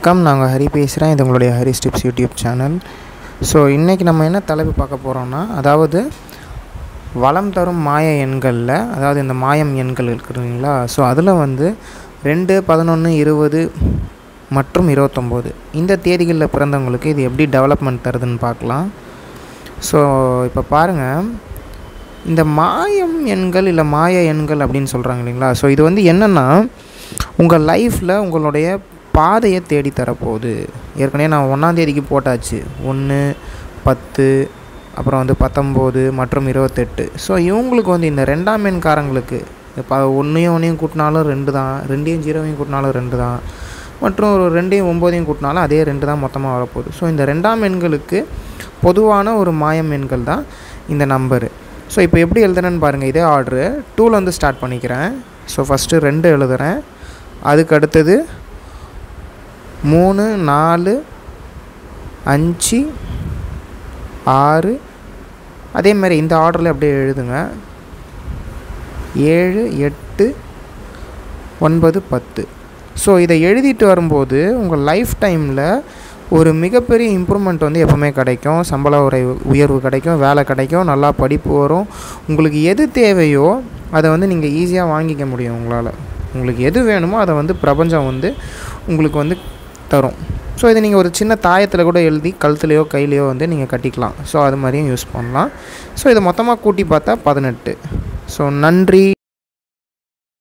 வணக்கம். நாங்கள் ஹரி பேசுகிறேன் இது உங்களுடைய ஹரி ஸ்டிப்ஸ் யூடியூப் சேனல். ஸோ இன்றைக்கி நம்ம என்ன தலைப்பு பார்க்க போகிறோம்னா அதாவது வளம் தரும் மாய எண்களில் அதாவது இந்த மாயம் எண்கள் இருக்குதுங்களா ஸோ அதில் வந்து ரெண்டு பதினொன்று இருபது மற்றும் இருபத்தொம்போது. இந்த தேதிகளில் பிறந்தவங்களுக்கு இது எப்படி டெவலப்மெண்ட் தருதுன்னு பார்க்கலாம். ஸோ இப்போ பாருங்கள் இந்த மாயம் எண்கள் இல்லை மாய எண்கள் அப்படின்னு சொல்கிறாங்க இல்லைங்களா? ஸோ இது வந்து என்னென்னா உங்கள் லைஃப்பில் உங்களுடைய பாதையை தேடித்தரப்போகுது ஏற்கனவே நான் ஒன்றாந்தேதிக்கு போட்டாச்சு. ஒன்று பத்து அப்புறம் வந்து பத்தொம்போது மற்றும் இருபத்தெட்டு. ஸோ இவங்களுக்கு வந்து இந்த ரெண்டாம் எண்காரங்களுக்கு இப்போ ஒன்றையும் ஒன்றையும் கூட்டினாலும் ரெண்டு தான் ரெண்டையும் ஜீரோவையும் கூட்டினாலும் ரெண்டு தான் மற்றும் ஒரு ரெண்டையும் ஒம்போதையும் கூட்டினாலும் அதே ரெண்டு தான் மொத்தமாக வரப்போகுது. ஸோ இந்த ரெண்டாம் எண்களுக்கு பொதுவான ஒரு மாயம் எண்கள் தான் இந்த நம்பரு. ஸோ இப்போ எப்படி எழுதுனேன்னு பாருங்கள் இதே ஆர்டரு டூவில் வந்து ஸ்டார்ட் பண்ணிக்கிறேன். ஸோ ஃபஸ்ட்டு ரெண்டு எழுதுகிறேன் அதுக்கு அடுத்தது மூணு நாலு அஞ்சு ஆறு. அதேமாரி இந்த ஆர்டரில் அப்படியே எழுதுங்க. ஏழு எட்டு ஒன்பது பத்து. ஸோ இதை எழுதிட்டு வரும்போது உங்கள் லைஃப் டைமில் ஒரு மிகப்பெரிய இம்ப்ரூவ்மெண்ட் வந்து எப்போவுமே கிடைக்கும். சம்பள உரை உயர்வு கிடைக்கும் வேலை கிடைக்கும் நல்லா படிப்பு வரும். உங்களுக்கு எது தேவையோ அதை வந்து நீங்கள் ஈஸியாக வாங்கிக்க முடியும் உங்களால். உங்களுக்கு எது வேணுமோ அதை வந்து பிரபஞ்சம் வந்து உங்களுக்கு வந்து தரும். ஸோ இதை நீங்கள் ஒரு சின்ன தாயத்தில் கூட எழுதி கழுத்துலையோ கையிலையோ வந்து நீங்கள் கட்டிக்கலாம். ஸோ அது மாதிரியும் யூஸ் பண்ணலாம். ஸோ இதை மொத்தமாக கூட்டி பார்த்தா பதினெட்டு. ஸோ நன்றி.